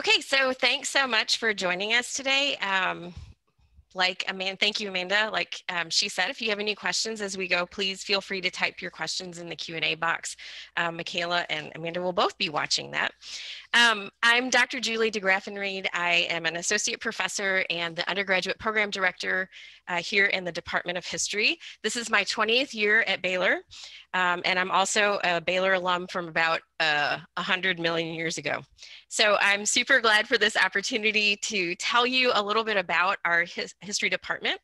Okay, so thanks so much for joining us today. Um, like Amanda, thank you, Amanda. Like um, she said, if you have any questions as we go, please feel free to type your questions in the Q&A box. Um, Michaela and Amanda will both be watching that. Um, I'm Dr. Julie deGraffenried. I am an associate professor and the undergraduate program director uh, here in the Department of History. This is my 20th year at Baylor, um, and I'm also a Baylor alum from about uh, 100 million years ago. So I'm super glad for this opportunity to tell you a little bit about our his history department.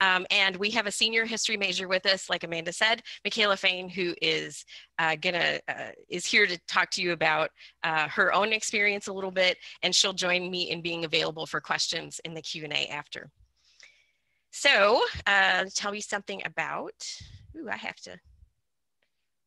Um, and we have a senior history major with us, like Amanda said, Michaela Fain, who is uh, gonna uh, is here to talk to you about uh, her own experience a little bit, and she'll join me in being available for questions in the Q and A after. So, uh, tell me something about. Ooh, I have to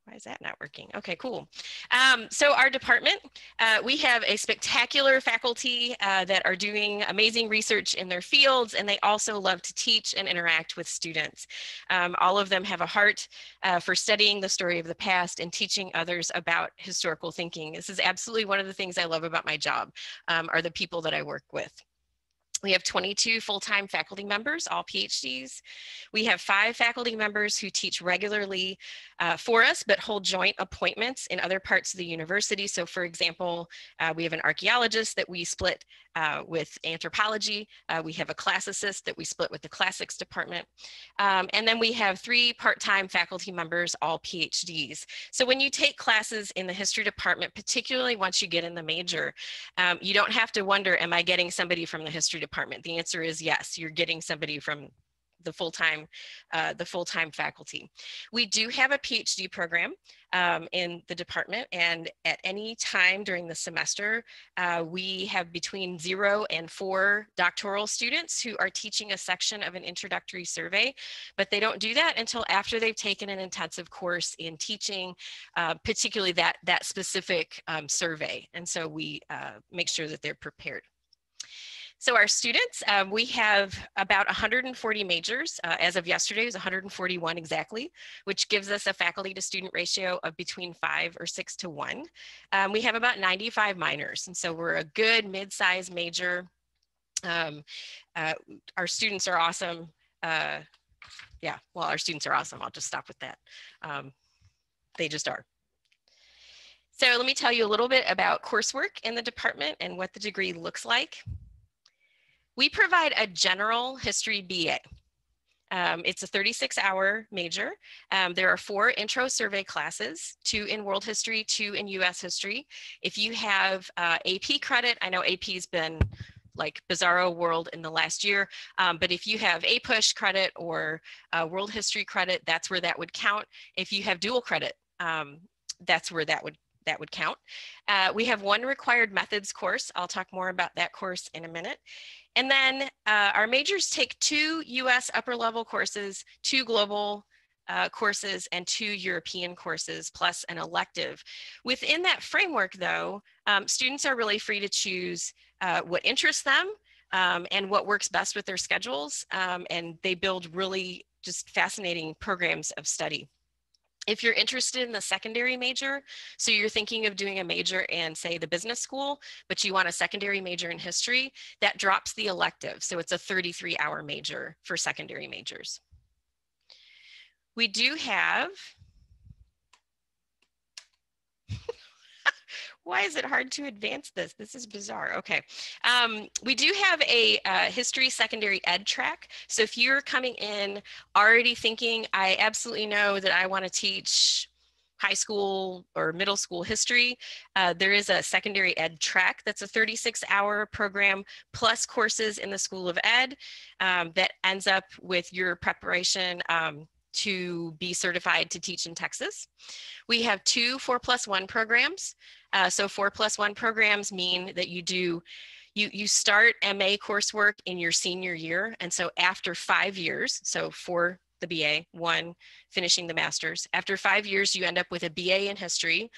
why is that not working? Okay, cool. Um, so our department, uh, we have a spectacular faculty uh, that are doing amazing research in their fields, and they also love to teach and interact with students. Um, all of them have a heart uh, for studying the story of the past and teaching others about historical thinking. This is absolutely one of the things I love about my job, um, are the people that I work with. We have 22 full-time faculty members, all PhDs. We have five faculty members who teach regularly uh, for us, but hold joint appointments in other parts of the university. So for example, uh, we have an archaeologist that we split uh, with anthropology. Uh, we have a classicist that we split with the classics department. Um, and then we have three part-time faculty members, all PhDs. So when you take classes in the history department, particularly once you get in the major, um, you don't have to wonder, am I getting somebody from the history department? The answer is yes, you're getting somebody from the full-time uh, the full-time faculty. We do have a PhD program um, in the department and at any time during the semester uh, we have between zero and four doctoral students who are teaching a section of an introductory survey but they don't do that until after they've taken an intensive course in teaching uh, particularly that that specific um, survey and so we uh, make sure that they're prepared. So our students, um, we have about 140 majors. Uh, as of yesterday, it was 141 exactly, which gives us a faculty to student ratio of between five or six to one. Um, we have about 95 minors. And so we're a good mid-sized major. Um, uh, our students are awesome. Uh, yeah, well, our students are awesome. I'll just stop with that. Um, they just are. So let me tell you a little bit about coursework in the department and what the degree looks like. We provide a general history BA. Um, it's a 36 hour major. Um, there are four intro survey classes, two in world history, two in US history. If you have uh, AP credit, I know AP has been like bizarro world in the last year, um, but if you have APUSH credit or uh, world history credit, that's where that would count. If you have dual credit, um, that's where that would that would count. Uh, we have one required methods course. I'll talk more about that course in a minute. And then uh, our majors take two US upper level courses, two global uh, courses and two European courses plus an elective. Within that framework though, um, students are really free to choose uh, what interests them um, and what works best with their schedules. Um, and they build really just fascinating programs of study if you're interested in the secondary major, so you're thinking of doing a major in say the business school, but you want a secondary major in history, that drops the elective. So it's a 33 hour major for secondary majors. We do have why is it hard to advance this? This is bizarre. Okay. Um, we do have a uh, history secondary ed track. So if you're coming in already thinking, I absolutely know that I want to teach high school or middle school history, uh, there is a secondary ed track that's a 36 hour program plus courses in the School of Ed um, that ends up with your preparation um, to be certified to teach in Texas. We have two four plus one programs. Uh, so four plus one programs mean that you do, you, you start MA coursework in your senior year. And so after five years, so for the BA, one finishing the master's. After five years, you end up with a BA in history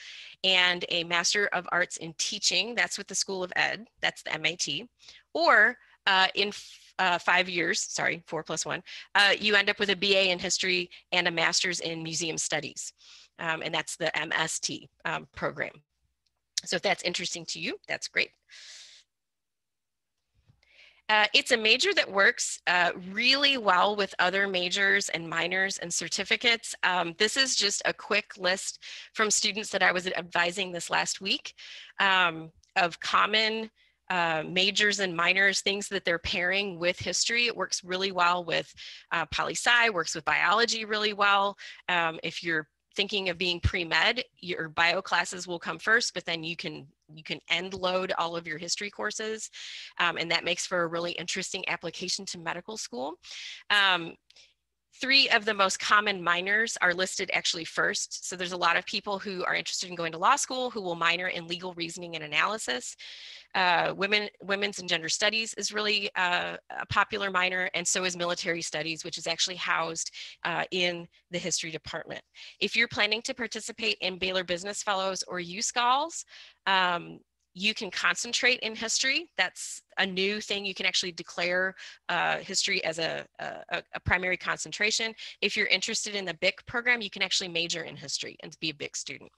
and a Master of Arts in Teaching. That's with the School of Ed, that's the MAT. Or uh, in uh, five years, sorry, four plus one, uh, you end up with a BA in history and a master's in museum studies. Um, and that's the MST um, program. So if that's interesting to you, that's great. Uh, it's a major that works uh, really well with other majors and minors and certificates. Um, this is just a quick list from students that I was advising this last week um, of common uh, majors and minors, things that they're pairing with history. It works really well with uh, poli-sci, works with biology really well. Um, if you're thinking of being pre-med, your bio classes will come first, but then you can you can end load all of your history courses. Um, and that makes for a really interesting application to medical school. Um, three of the most common minors are listed actually first. So there's a lot of people who are interested in going to law school who will minor in legal reasoning and analysis. Uh, women, women's and gender studies is really uh, a popular minor, and so is military studies, which is actually housed uh, in the history department. If you're planning to participate in Baylor Business Fellows or USCOLs, um, you can concentrate in history. That's a new thing. You can actually declare uh, history as a, a, a, primary concentration. If you're interested in the BIC program, you can actually major in history and be a BIC student.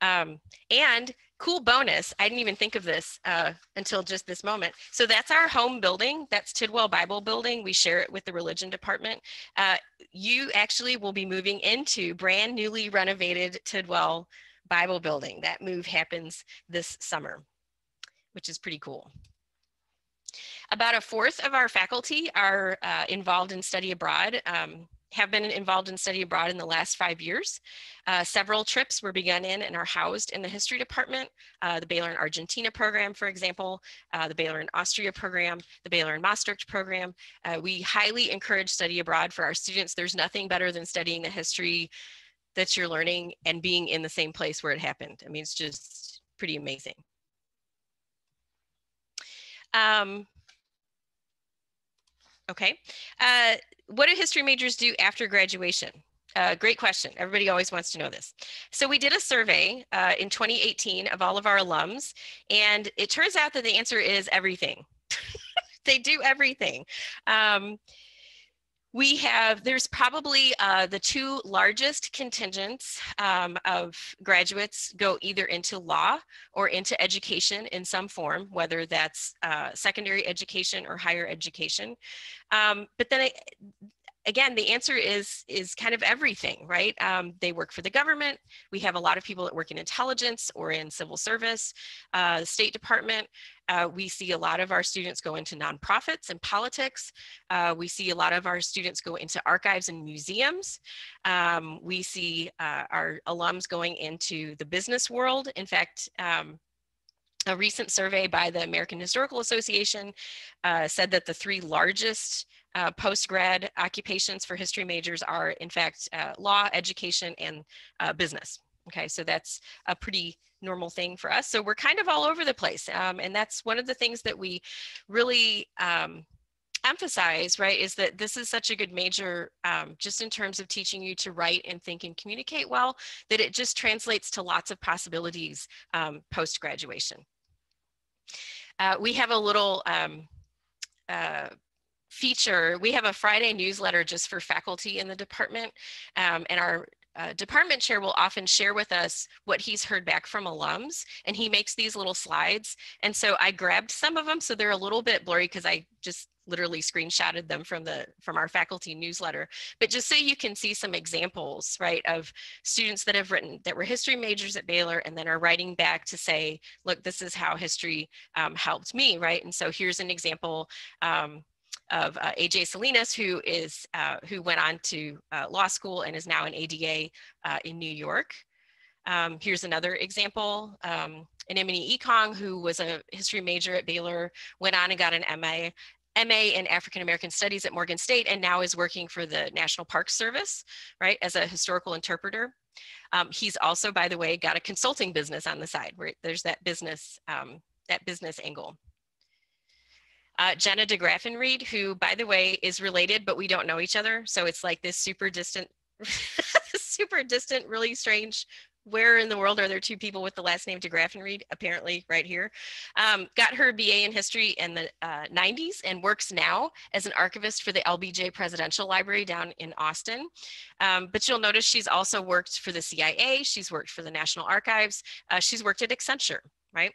Um, and cool bonus, I didn't even think of this uh, until just this moment. So that's our home building. That's Tidwell Bible Building. We share it with the religion department. Uh, you actually will be moving into brand newly renovated Tidwell Bible building. That move happens this summer, which is pretty cool. About a fourth of our faculty are uh, involved in study abroad, um, have been involved in study abroad in the last five years. Uh, several trips were begun in and are housed in the history department. Uh, the Baylor in Argentina program, for example, uh, the Baylor in Austria program, the Baylor in Maastricht program. Uh, we highly encourage study abroad for our students. There's nothing better than studying the history that you're learning and being in the same place where it happened. I mean, it's just pretty amazing. Um, okay, uh, what do history majors do after graduation? Uh, great question. Everybody always wants to know this. So we did a survey uh, in 2018 of all of our alums, and it turns out that the answer is everything. they do everything. Um, we have, there's probably uh, the two largest contingents um, of graduates go either into law or into education in some form, whether that's uh, secondary education or higher education. Um, but then again, the answer is is kind of everything, right? Um, they work for the government. We have a lot of people that work in intelligence or in civil service, uh, State Department. Uh, we see a lot of our students go into nonprofits and politics. Uh, we see a lot of our students go into archives and museums. Um, we see uh, our alums going into the business world. In fact, um, a recent survey by the American Historical Association uh, said that the three largest uh, post-grad occupations for history majors are in fact uh, law, education, and uh, business. Okay, so that's a pretty normal thing for us. So we're kind of all over the place. Um, and that's one of the things that we really um, emphasize, right, is that this is such a good major um, just in terms of teaching you to write and think and communicate well, that it just translates to lots of possibilities um, post-graduation. Uh, we have a little um, uh, feature, we have a Friday newsletter just for faculty in the department um, and our uh, department chair will often share with us what he's heard back from alums and he makes these little slides and so i grabbed some of them so they're a little bit blurry because i just literally screenshotted them from the from our faculty newsletter. But just so you can see some examples right of students that have written that were history majors at baylor and then are writing back to say look this is how history um, helped me right? And so here's an example um, of uh, AJ Salinas, who is uh, who went on to uh, law school and is now an ADA uh, in New York. Um, here's another example. Um, Anemone Ekong, who was a history major at Baylor, went on and got an MA, MA in African American Studies at Morgan State, and now is working for the National Park Service, right, as a historical interpreter. Um, he's also, by the way, got a consulting business on the side, where there's that business, um, that business angle uh, Jenna de Graffenried, who, by the way, is related, but we don't know each other. So it's like this super distant, super distant, really strange. Where in the world are there two people with the last name de Graffenried? Apparently, right here. Um, got her BA in history in the uh, 90s and works now as an archivist for the LBJ Presidential Library down in Austin. Um, but you'll notice she's also worked for the CIA. She's worked for the National Archives. Uh, she's worked at Accenture, right?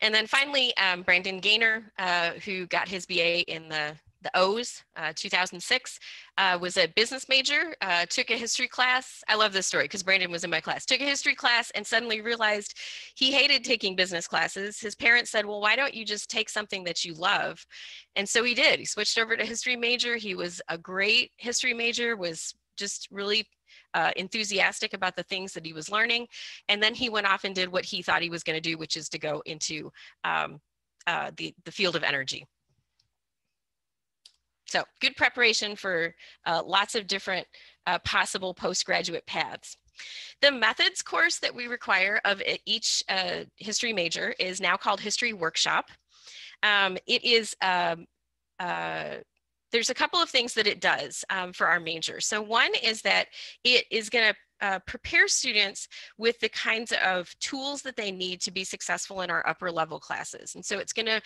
And then finally, um, Brandon Gaynor, uh, who got his BA in the the O's, uh, 2006, uh, was a business major, uh, took a history class. I love this story because Brandon was in my class, took a history class and suddenly realized he hated taking business classes. His parents said, well, why don't you just take something that you love? And so he did. He switched over to history major. He was a great history major, was just really uh, enthusiastic about the things that he was learning. And then he went off and did what he thought he was going to do, which is to go into um, uh, the, the field of energy. So good preparation for uh, lots of different uh, possible postgraduate paths. The methods course that we require of each uh, history major is now called History Workshop. Um, it is, um, uh, there's a couple of things that it does um, for our major. So one is that it is gonna uh, prepare students with the kinds of tools that they need to be successful in our upper level classes. And so it's going to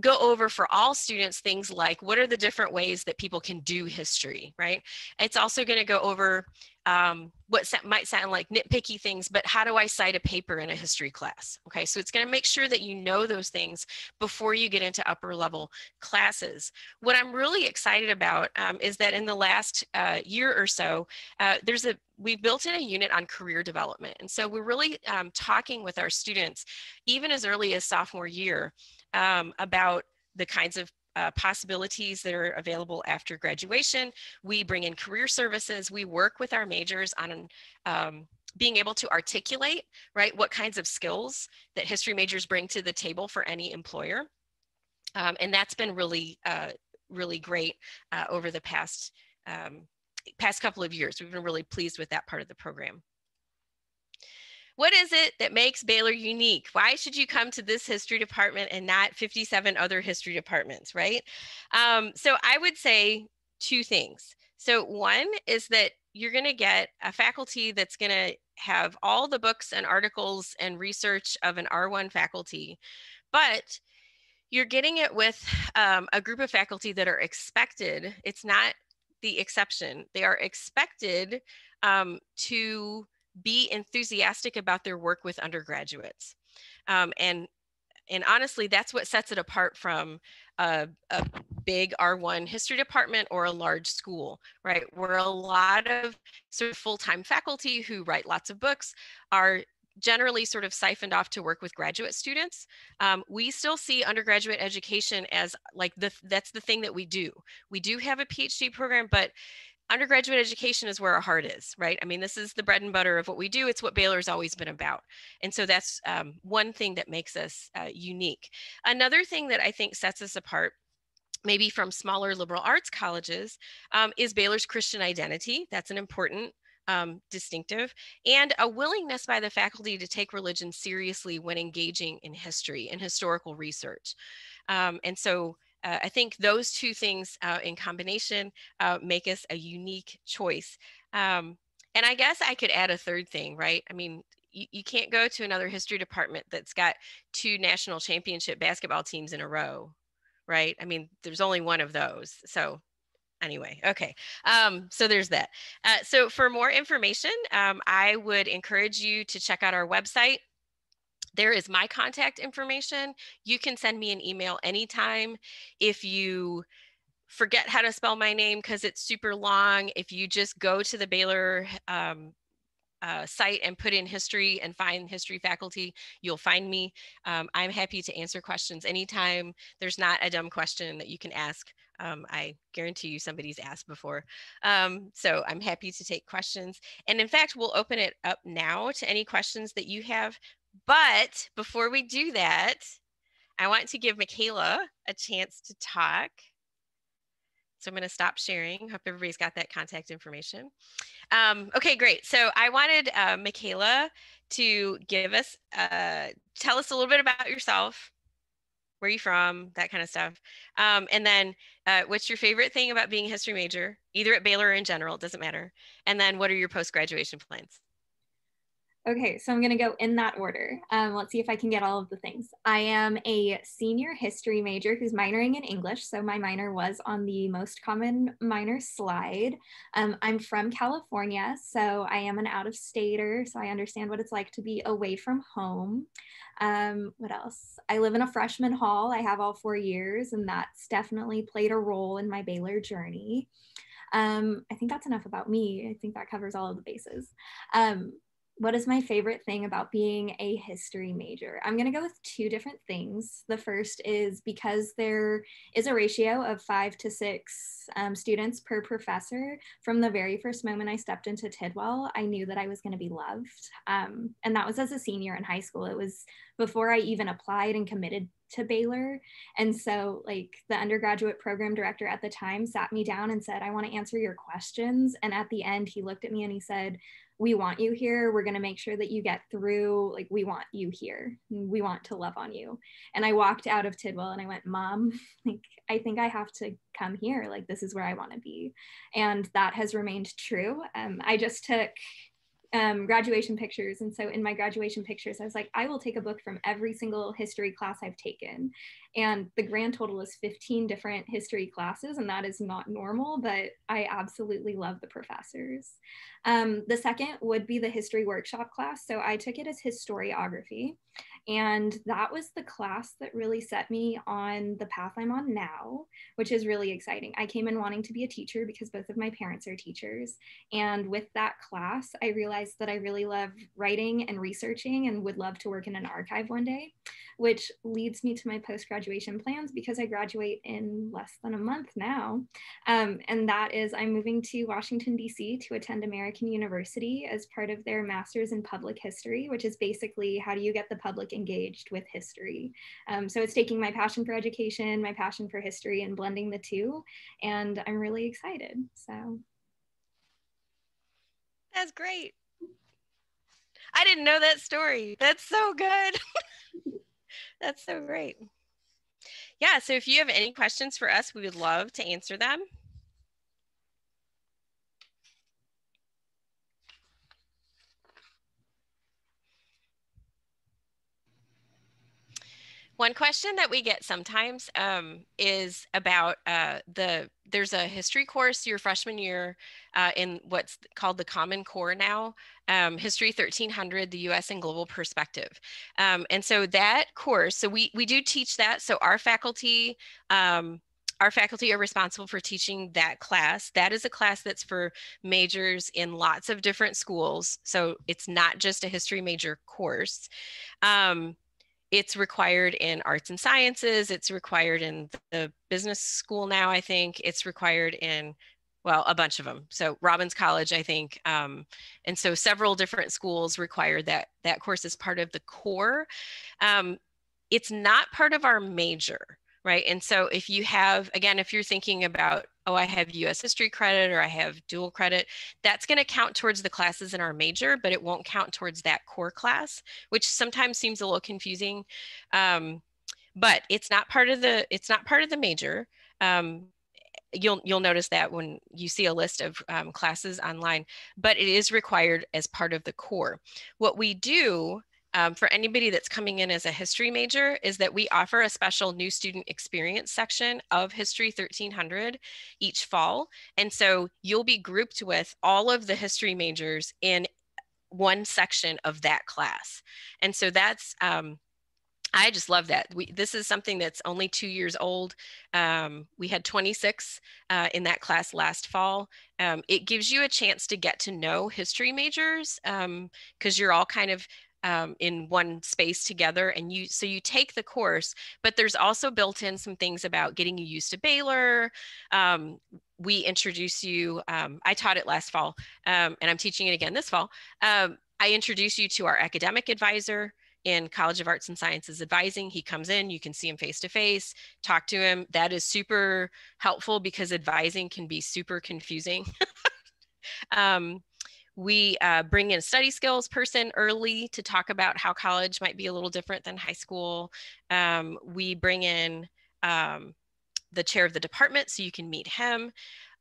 go over for all students things like what are the different ways that people can do history, right? It's also going to go over um, what might sound like nitpicky things, but how do I cite a paper in a history class? Okay, so it's going to make sure that you know those things before you get into upper level classes. What I'm really excited about um, is that in the last uh, year or so, uh, there's a we've built in a unit on career development, and so we're really um, talking with our students, even as early as sophomore year, um, about the kinds of uh, possibilities that are available after graduation. We bring in career services. We work with our majors on um, being able to articulate, right, what kinds of skills that history majors bring to the table for any employer. Um, and that's been really, uh, really great uh, over the past, um, past couple of years. We've been really pleased with that part of the program. What is it that makes Baylor unique? Why should you come to this history department and not 57 other history departments, right? Um, so I would say two things. So one is that you're going to get a faculty that's going to have all the books and articles and research of an R1 faculty, but you're getting it with um, a group of faculty that are expected. It's not the exception. They are expected um, to be enthusiastic about their work with undergraduates. Um, and and honestly, that's what sets it apart from a, a, big R1 history department or a large school, right? Where a lot of sort of full-time faculty who write lots of books are generally sort of siphoned off to work with graduate students. Um, we still see undergraduate education as like the that's the thing that we do. We do have a PhD program, but undergraduate education is where our heart is, right? I mean, this is the bread and butter of what we do. It's what Baylor's always been about. And so that's um, one thing that makes us uh, unique. Another thing that I think sets us apart maybe from smaller liberal arts colleges um, is Baylor's Christian identity. That's an important um, distinctive and a willingness by the faculty to take religion seriously when engaging in history and historical research. Um, and so uh, I think those two things uh, in combination uh, make us a unique choice. Um, and I guess I could add a third thing, right? I mean, you, you can't go to another history department that's got two national championship basketball teams in a row, right? I mean, there's only one of those. So anyway okay um, so there's that uh, so for more information um, i would encourage you to check out our website there is my contact information. You can send me an email anytime. If you forget how to spell my name because it's super long, if you just go to the Baylor um, uh, site and put in history and find history faculty, you'll find me. Um, I'm happy to answer questions anytime. There's not a dumb question that you can ask. Um, I guarantee you somebody's asked before. Um, so I'm happy to take questions. And in fact, we'll open it up now to any questions that you have. But before we do that, I want to give Michaela a chance to talk. So I'm going to stop sharing. Hope everybody's got that contact information. Um, okay, great. So I wanted uh, Michaela to give us, uh, tell us a little bit about yourself, where you're you from, that kind of stuff. Um, and then uh, what's your favorite thing about being a history major, either at Baylor or in general, doesn't matter. And then what are your post-graduation plans? Okay, so I'm going to go in that order. Um, let's see if I can get all of the things. I am a senior history major who's minoring in English. So my minor was on the most common minor slide. Um, I'm from California, so I am an out of stater. So I understand what it's like to be away from home. Um, what else? I live in a freshman hall. I have all four years, and that's definitely played a role in my Baylor journey. Um, I think that's enough about me. I think that covers all of the bases. Um, what is my favorite thing about being a history major? I'm going to go with two different things. The first is because there is a ratio of five to six um, students per professor. From the very first moment I stepped into Tidwell, I knew that I was going to be loved. Um, and that was as a senior in high school. It was before I even applied and committed to Baylor. And so, like, the undergraduate program director at the time sat me down and said, I want to answer your questions. And at the end, he looked at me and he said, we want you here. We're going to make sure that you get through. Like, we want you here. We want to love on you. And I walked out of Tidwell and I went, Mom, like, I think I have to come here. Like, this is where I want to be. And that has remained true. Um, I just took um, graduation pictures. And so in my graduation pictures, I was like, I will take a book from every single history class I've taken. And the grand total is 15 different history classes, and that is not normal, but I absolutely love the professors. Um, the second would be the history workshop class. So I took it as historiography. And that was the class that really set me on the path I'm on now, which is really exciting. I came in wanting to be a teacher because both of my parents are teachers. And with that class, I realized that I really love writing and researching and would love to work in an archive one day which leads me to my post graduation plans because I graduate in less than a month now. Um, and that is I'm moving to Washington, D.C. to attend American University as part of their master's in public history, which is basically how do you get the public engaged with history. Um, so it's taking my passion for education, my passion for history, and blending the two. And I'm really excited. So. That's great. I didn't know that story. That's so good. That's so great. Yeah, so if you have any questions for us, we would love to answer them. One question that we get sometimes um, is about uh, the there's a history course your freshman year uh, in what's called the Common Core now, um, History 1300, the U.S. and Global Perspective. Um, and so that course, so we we do teach that. So our faculty. Um, our faculty are responsible for teaching that class. That is a class that's for majors in lots of different schools. So it's not just a history major course. It's required in arts and sciences it's required in the business school now i think it's required in well a bunch of them so robbins college i think um, and so several different schools require that that course is part of the core. Um, it's not part of our major right and so if you have again if you're thinking about oh, I have US history credit or I have dual credit, that's going to count towards the classes in our major, but it won't count towards that core class, which sometimes seems a little confusing. Um, but it's not part of the it's not part of the major. Um, you'll you'll notice that when you see a list of um, classes online, but it is required as part of the core. What we do um, for anybody that's coming in as a history major is that we offer a special new student experience section of History 1300 each fall. And so you'll be grouped with all of the history majors in one section of that class. And so that's, um, I just love that. We, this is something that's only two years old. Um, we had 26 uh, in that class last fall. Um, it gives you a chance to get to know history majors because um, you're all kind of um, in one space together and you so you take the course but there's also built in some things about getting you used to baylor um, we introduce you um, i taught it last fall um, and i'm teaching it again this fall um, i introduce you to our academic advisor in college of arts and sciences advising. He comes in you can see him face to face talk to him. That is super helpful because advising can be super confusing. Um, we uh, bring in a study skills person early to talk about how college might be a little different than high school. Um, we bring in um, the chair of the department so you can meet him.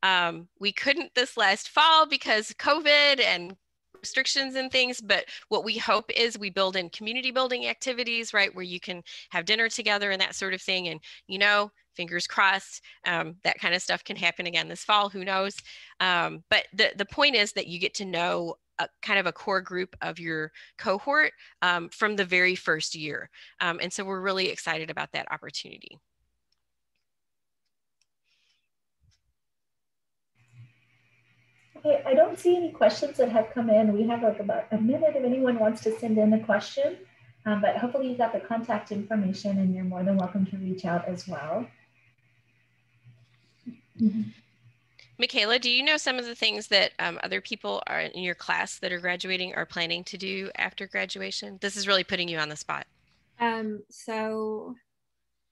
Um, we couldn't this last fall because COVID and restrictions and things, but what we hope is we build in community building activities, right, where you can have dinner together and that sort of thing. And, you know, fingers crossed, um, that kind of stuff can happen again this fall, who knows. Um, but the, the point is that you get to know a, kind of a core group of your cohort um, from the very first year. Um, and so we're really excited about that opportunity. Okay, I don't see any questions that have come in. We have like about a minute if anyone wants to send in a question, um, but hopefully you got the contact information and you're more than welcome to reach out as well. Mm -hmm. Michaela, do you know some of the things that um, other people are in your class that are graduating are planning to do after graduation? This is really putting you on the spot. Um, so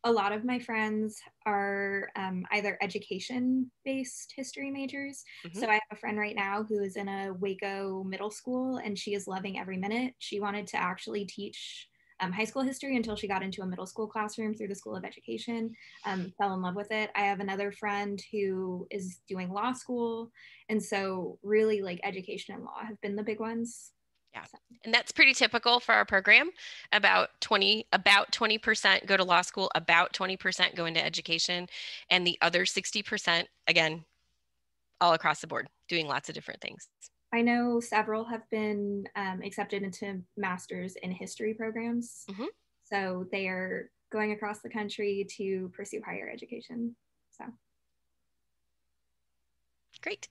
a lot of my friends are um, either education based history majors. Mm-hmm. So I have a friend right now who is in a Waco middle school and she is loving every minute. She wanted to actually teach um, high school history until she got into a middle school classroom through the School of Education, um, fell in love with it. I have another friend who is doing law school. And so, really, like education and law have been the big ones. Yeah. And that's pretty typical for our program. About 20, about 20% go to law school, about 20% go into education, and the other 60%, again, all across the board, doing lots of different things. I know several have been um, accepted into masters in history programs. Mm-hmm. So they are going across the country to pursue higher education. So great.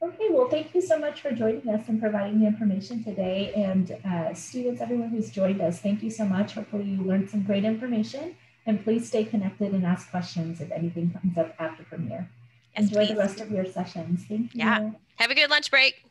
Okay, well, thank you so much for joining us and providing the information today. And uh, students, everyone who's joined us, thank you so much. Hopefully, you learned some great information. And please stay connected and ask questions if anything comes up after premiere. Yes, Enjoy please. the rest of your sessions. Thank you. Yeah. Have a good lunch break.